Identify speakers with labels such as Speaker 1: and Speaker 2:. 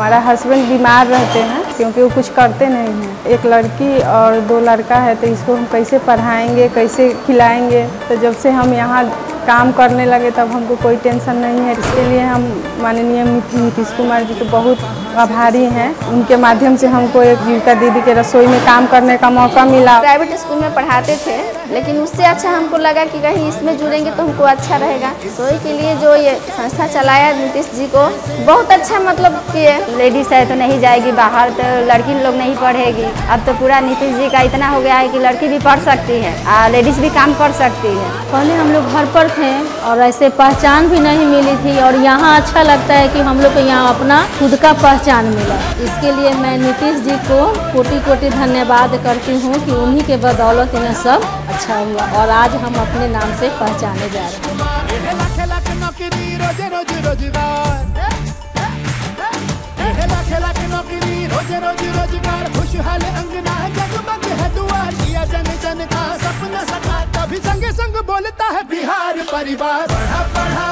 Speaker 1: हमारा हस्बैंड बीमार रहते हैं, क्योंकि वो कुछ करते नहीं हैं। एक लड़की और दो लड़का है तो इसको हम कैसे पढ़ाएँगे, कैसे खिलाएँगे? तो जब से हम यहाँ काम करने लगे, तब हमको कोई टेंशन नहीं है। इसके लिए हम माननीय नीतीश कुमार जी के बहुत आभारी हैं। उनके माध्यम से हमको एक जीविका दीदी के रसोई में काम करने का मौका मिला।
Speaker 2: प्राइवेट स्कूल में पढ़ाते थे, लेकिन उससे अच्छा हमको लगा कि कहीं इसमें जुड़ेंगे तो हमको अच्छा रहेगा। रसोई के लिए जो ये संस्था चलाया नीतीश जी को, बहुत अच्छा मतलब किए
Speaker 3: लेडीज़ है तो नहीं जाएगी, बाहर तो लड़की लोग नहीं पढ़ेगी। अब तो पूरा नीतीश जी का इतना हो गया है कि लड़की भी पढ़ सकती है लेडीज़ भी काम कर सकती है।
Speaker 4: पहले हम लोग घर पर ज़रूरत है और ऐसे पहचान भी नहीं मिली थी और यहाँ अच्छा लगता है कि हम लोग को यहाँ अपना खुद का पहचान मिला। इसके लिए मैं नीतीश जी को कोटि कोटि धन्यवाद करती हूँ कि उन्हीं के बदौलत यह सब अच्छा हुआ और आज हम अपने नाम से पहचाने जा रहे हैं।
Speaker 5: बोलता परिवार। पढ़ा पढ़ा